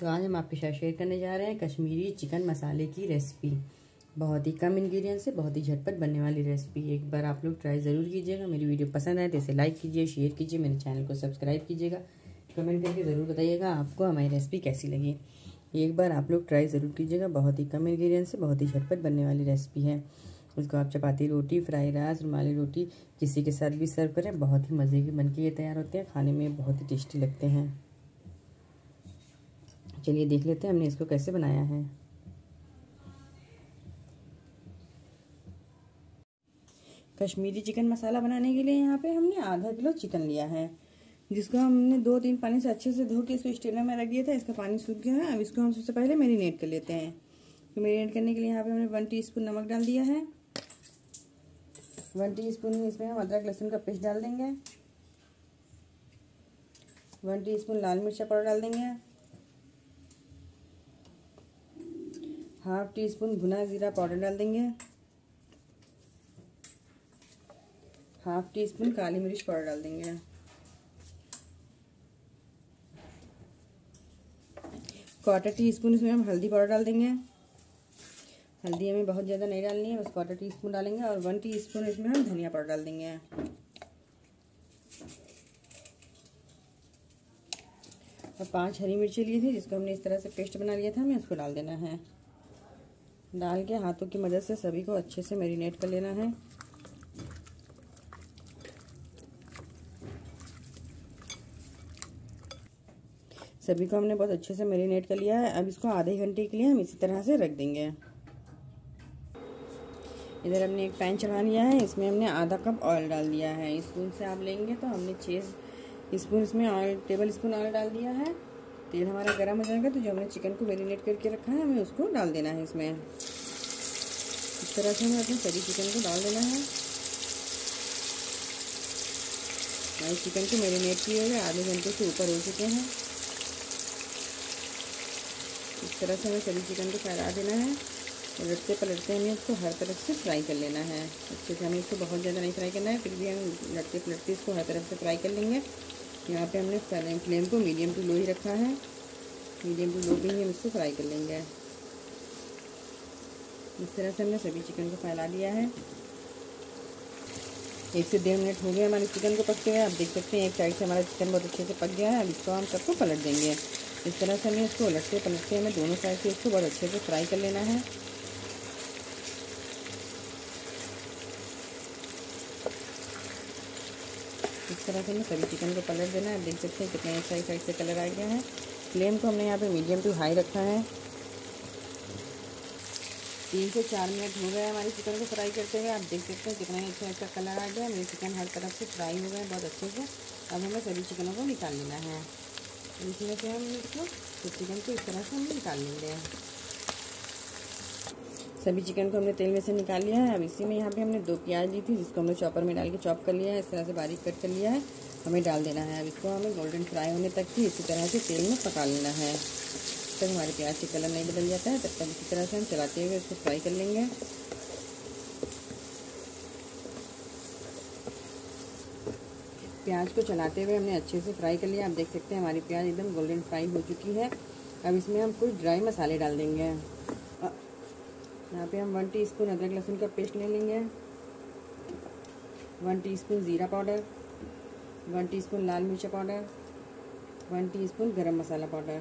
तो आज हम आपके साथ शेयर करने जा रहे हैं कश्मीरी चिकन मसाले की रेसिपी बहुत ही कम इंग्रेडिएंट से बहुत ही झटपट बनने वाली रेसिपी एक बार आप लोग ट्राई ज़रूर कीजिएगा। मेरी वीडियो पसंद आए तो इसे लाइक कीजिए शेयर कीजिए, मेरे चैनल को सब्सक्राइब कीजिएगा। कमेंट करके ज़रूर बताइएगा आपको हमारी रेसिपी कैसी लगी। एक बार आप लोग ट्राई ज़रूर कीजिएगा। बहुत ही कम इंग्रेडिएंट से बहुत ही झटपट बनने वाली रेसिपी है। उसको आप चपाती रोटी फ्राई राइस रुमाली रोटी किसी के साथ भी सर्व करें। बहुत ही मज़े के बन के ये तैयार होते हैं। खाने में बहुत ही टेस्टी लगते हैं। चलिए देख लेते हैं हमने इसको कैसे बनाया है। कश्मीरी चिकन मसाला बनाने के लिए यहाँ पे हमने आधा किलो चिकन लिया है, जिसको हमने दो तीन पानी से अच्छे से धो के इसको स्टेनर में रख दिया था, इसका पानी सूख गया है। अब इसको हम सबसे पहले मेरीनेट कर लेते हैं। तो मेरीनेट करने के लिए यहाँ पे हमने वन टीस्पून नमक डाल दिया है। वन टीस्पून इसमें हम अदरक, लहसुन का पेस्ट डाल देंगे। वन टीस्पून लाल मिर्चा पाउडर डाल देंगे। हाफ़ टी स्पून भुना ज़ीरा पाउडर डाल देंगे। हाफ़ टी स्पून काली मिर्च पाउडर डाल देंगे। क्वार्टर टी स्पून इसमें हम हल्दी पाउडर डाल देंगे। हल्दी हमें बहुत ज़्यादा नहीं डालनी है, बस क्वार्टर टी स्पून डालेंगे और वन टी स्पून इसमें हम धनिया पाउडर डाल देंगे। और पाँच हरी मिर्ची ली थी, जिसको हमने इस तरह से पेस्ट बना लिया था, हमें उसको डाल देना है। डाल के हाथों की मदद से सभी को अच्छे से मैरिनेट कर लेना है। सभी को हमने बहुत अच्छे से मैरिनेट कर लिया है। अब इसको आधे घंटे के लिए हम इसी तरह से रख देंगे। इधर हमने एक पैन चढ़ा लिया है। इसमें हमने आधा कप ऑयल डाल दिया है। स्पून से आप लेंगे तो हमने छः स्पून इसमें ऑयल, टेबल स्पून ऑयल डाल दिया है। तेल हमारा गर्म हो जाएगा तो जो हमने चिकन को मैरिनेट करके रखा है, हमें उसको डाल देना है इसमें। इस तरह से हमें अपने सभी चिकन को डाल देना है। हमारे चिकन को मैरिनेट किए हुए आधे घंटे से ऊपर हो चुके हैं। इस तरह से हमें सभी चिकन को फैला देना है। लटते पलटते हमें इसको हर तरफ़ से फ्राई कर लेना है। अच्छे से हमें इसको बहुत ज़्यादा नहीं फ्राई करना है, फिर भी हम लटते पलटते इसको हर तरफ़ से फ्राई कर लेंगे। यहाँ पे हमने फ्लेम को मीडियम टू लो ही रखा है। मीडियम टू लो ही, हम इसको फ्राई कर लेंगे। इस तरह से हमने सभी चिकन को फैला लिया है। एक से डेढ़ मिनट हो गए हमारे चिकन को पकते हुए। आप देख सकते हैं, एक साइड से हमारा चिकन बहुत अच्छे से पक गया है। अब इसको हम सबको पलट देंगे। इस तरह से हमें इसको उलटते पलटते हमें दोनों साइड से इसको बहुत अच्छे से फ्राई कर लेना है। इस तरह से हमें सभी चिकन को पलट देना है। आप देख सकते हैं कितने एक साइड साइड से कलर आ गया है। फ्लेम को हमने यहाँ पे मीडियम टू हाई रखा है। तीन से चार मिनट हो गए हमारे चिकन को फ्राई करते हुए। आप देख सकते हैं कितना ही अच्छा अच्छा कलर आ गया। मेरे चिकन हर तरफ़ से फ्राई हो गए बहुत अच्छे से। अब हमें सभी चिकनों को निकाल लेना है। इसमें से हम इसको तो चिकन को इस तरह से हम निकाल लेंगे। सभी चिकन को हमने तेल में से निकाल लिया है। अब इसी में यहाँ पे हमने दो प्याज ली थी, जिसको हमने चॉपर में डाल के चॉप कर लिया है। इस तरह से बारीक कट कर लिया है। हमें डाल देना है। अब इसको हमें गोल्डन फ्राई होने तक ही इसी तरह से तेल में पका लेना है। जब तक हमारे प्याज के कलर नहीं बदल जाता है, तब तक इसी तरह से हम चलाते हुए इसको फ्राई कर लेंगे। प्याज को चलाते हुए हमने अच्छे से फ्राई कर लिया। आप देख सकते हैं हमारी प्याज एकदम गोल्डन फ्राई हो चुकी है। अब इसमें हम कुछ ड्राई मसाले डाल देंगे। यहाँ पे हम वन टीस्पून अदरक लहसुन का पेस्ट ले लेंगे। वन टीस्पून ज़ीरा पाउडर वन टीस्पून लाल मिर्च powder one teaspoon garam masala powder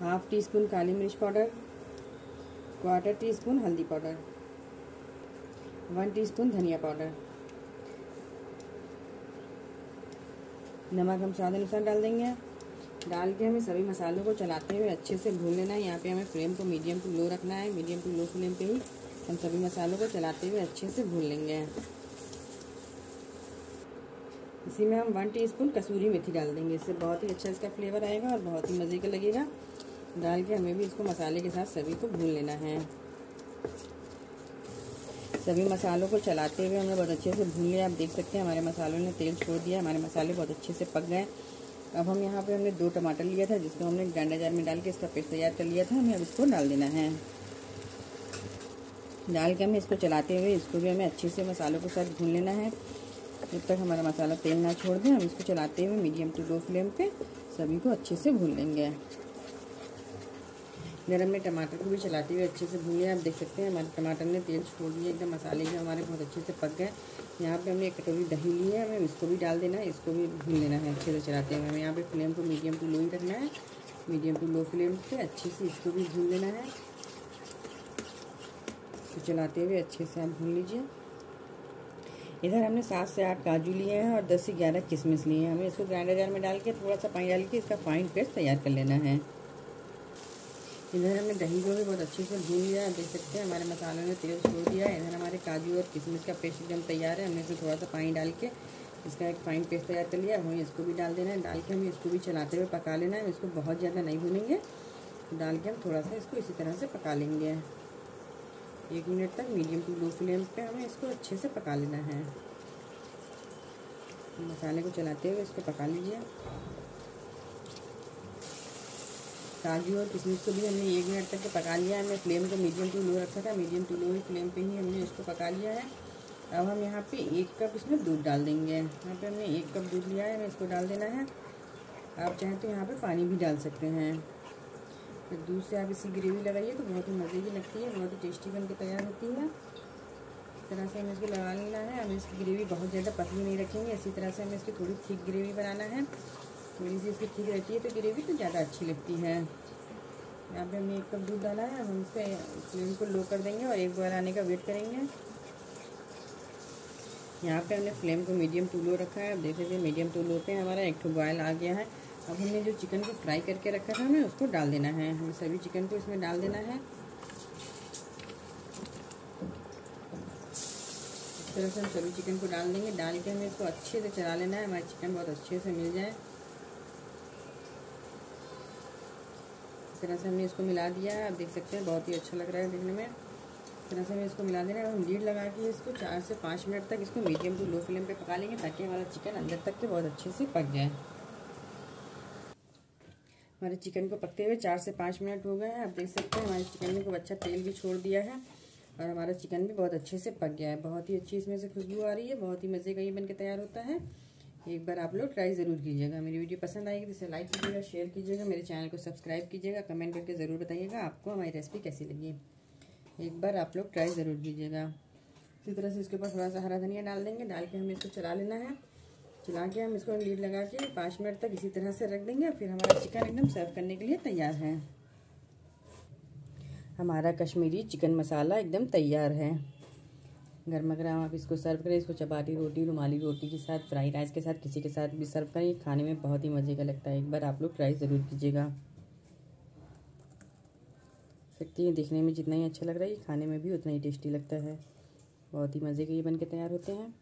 half teaspoon काली मिर्च पाउडर क्वार्टर टी स्पून हल्दी पाउडर वन टीस्पून धनिया पाउडर। नमक हम स्वाद अनुसार डाल देंगे। डाल के हमें सभी मसालों को चलाते हुए अच्छे से भून लेना है। यहाँ पे हमें फ्लेम को मीडियम टू लो रखना है। मीडियम टू लो फ्लेम पे ही हम सभी मसालों को चलाते हुए अच्छे से भून लेंगे। इसी में हम वन टीस्पून कसूरी मेथी डाल देंगे। इससे बहुत ही अच्छा इसका फ्लेवर आएगा और बहुत ही मज़े का लगेगा। डाल के हमें भी इसको मसाले के साथ सभी को भून लेना है। सभी मसालों को चलाते हुए हमने बहुत अच्छे से भून लिया। आप देख सकते हैं हमारे मसालों ने तेल छोड़ दिया। हमारे मसाले बहुत अच्छे से पक गए। अब हम यहाँ पे हमने दो टमाटर लिया था, जिसको हमने डांडा जार में डाल के इसका पेस्ट तैयार कर लिया था। हमें अब इसको डाल देना है। डाल के हमें इसको चलाते हुए इसको भी हमें अच्छे से मसालों के साथ भून लेना है। जब तक हमारा मसाला तेल ना छोड़ दें, हम इसको चलाते हुए मीडियम टू लो फ्लेम पे सभी को अच्छे से भून लेंगे। इधर हमने टमाटर को भी चलाते हुए अच्छे से भून लिया। आप देख सकते हैं, हमारे टमाटर ने तेल छोड़ दिया, एकदम मसाले जो हमारे बहुत अच्छे से पक गए। यहाँ पे हमने एक कटोरी दही ली है, हमें इसको भी डाल देना है, इसको भी भून लेना है, अच्छे से चलाते हुए। हमें यहाँ पे फ्लेम को मीडियम टू लो ही रखना है, मीडियम टू लो फ्लेम पे अच्छे से इसको भी भून लेना है। तो चलाते हुए अच्छे से आप भून लीजिए। इधर हमने सात से आठ काजू लिए हैं और दस से ग्यारह किशमिश लिए हैं। हमें इसको ग्राइंडर जार में डाल के, थोड़ा सा पानी डाल के इसका फाइन पेस्ट तैयार कर लेना है। इधर हमने दही को भी बहुत अच्छे से भून लिया है देख सकते हैं। हमारे मसालों ने तेल छोड़ दिया है। इधर हमारे काजू और किशमिश का पेस्ट एकदम तैयार है। हमने इसमें थोड़ा सा पानी डाल के इसका एक फाइन पेस्ट तैयार कर लिया। वहीं इसको भी डाल देना है। डाल के हमें इसको भी चलाते हुए पका लेना है। इसको बहुत ज़्यादा नहीं भूनेंगे। डाल के हम थोड़ा सा इसको इसी तरह से पका लेंगे। एक मिनट तक मीडियम टू लो फ्लेम पे हमें इसको अच्छे से पका लेना है। मसाले को चलाते हुए इसको पका लीजिए। काजू और किशमिश को भी हमने एक मिनट तक पका लिया है। हमने फ्लेम को मीडियम टू लो रखा था। मीडियम टू लो फ्लेम पे ही हमने इसको पका लिया है। अब हम यहाँ पे एक कप इसमें दूध डाल देंगे। यहाँ पे हमने एक कप दूध लिया है। हमें इसको डाल देना है। आप चाहें तो यहाँ पे पानी भी डाल सकते हैं। फिर दूध से आप इसकी ग्रेवी लगाइए तो बहुत ही मज़े की लगती है। बहुत ही टेस्टी बन के तैयार होती है। इस तरह से हमें इसको लगा लेना है। हमें इसकी ग्रेवी बहुत ज़्यादा पतली नहीं रखेंगे। इसी तरह से हमें इसकी थोड़ी थिक ग्रेवी बनाना है। थोड़ी सी इसकी ठीक रहती है तो ग्रेवी तो ज़्यादा अच्छी लगती है। यहाँ पे हमने एक कप दूध डाला है, हम इसके फ्लेम को लो कर देंगे और एक बार आने का वेट करेंगे। यहाँ पे हमने फ्लेम को मीडियम टू लो रखा है। अब देख लीजिए, मीडियम टू लो पे हमारा एक ठो बॉयल आ गया है। अब हमने जो चिकन को फ्राई करके रखा था, हमें उसको डाल देना है। हमें सभी चिकन को इसमें डाल देना है। इस तरह से हम सभी चिकन को डाल देंगे। डाल के हमें इसको अच्छे से चला लेना है। हमारे चिकन बहुत अच्छे से मिल जाए। तरह से हमने इसको मिला दिया है, आप देख सकते हैं, बहुत ही अच्छा लग रहा है देखने में। इस तरह से हमें इसको मिला देना है हम लीड लगा के इसको चार से पाँच मिनट तक इसको मीडियम टू लो फ्लेम पे पका लेंगे, ताकि हमारा चिकन अंदर तक के बहुत अच्छे से पक जाए। हमारे चिकन को पकते हुए चार से पाँच मिनट हो गए हैं। आप देख सकते हैं, हमारे चिकन में खूब अच्छा तेल भी छोड़ दिया है, और हमारा चिकन भी बहुत अच्छे से पक गया है। बहुत ही अच्छी इसमें से खुशबू आ रही है, बहुत ही मज़े का ये बन तैयार होता है। एक बार आप लोग ट्राई ज़रूर कीजिएगा। मेरी वीडियो पसंद आएगी तो इसे लाइक कीजिएगा, शेयर कीजिएगा, मेरे चैनल को सब्सक्राइब कीजिएगा, कमेंट करके ज़रूर बताइएगा आपको हमारी रेसिपी कैसी लगी। एक बार आप लोग ट्राई ज़रूर कीजिएगा। इसी तरह से इसके ऊपर थोड़ा सा हरा धनिया डाल देंगे, डाल के हमें इसको चला लेना है। चला के हम इसको लीड लगा के पाँच मिनट तक इसी तरह से रख देंगे फिर हमारा चिकन एकदम सर्व करने के लिए तैयार है। हमारा कश्मीरी चिकन मसाला एकदम तैयार है। गर्मा गर्म आप इसको सर्व करें, इसको चपाती, रोटी, रुमाली रोटी के साथ फ्राई राइस के साथ, किसी के साथ भी सर्व करें। खाने में बहुत ही मज़े का लगता है। एक बार आप लोग ट्राई ज़रूर कीजिएगा। सकती हैं, देखने में जितना ही अच्छा लग रहा है खाने में भी उतना ही टेस्टी लगता है। बहुत ही मज़े के ये बन के तैयार होते हैं।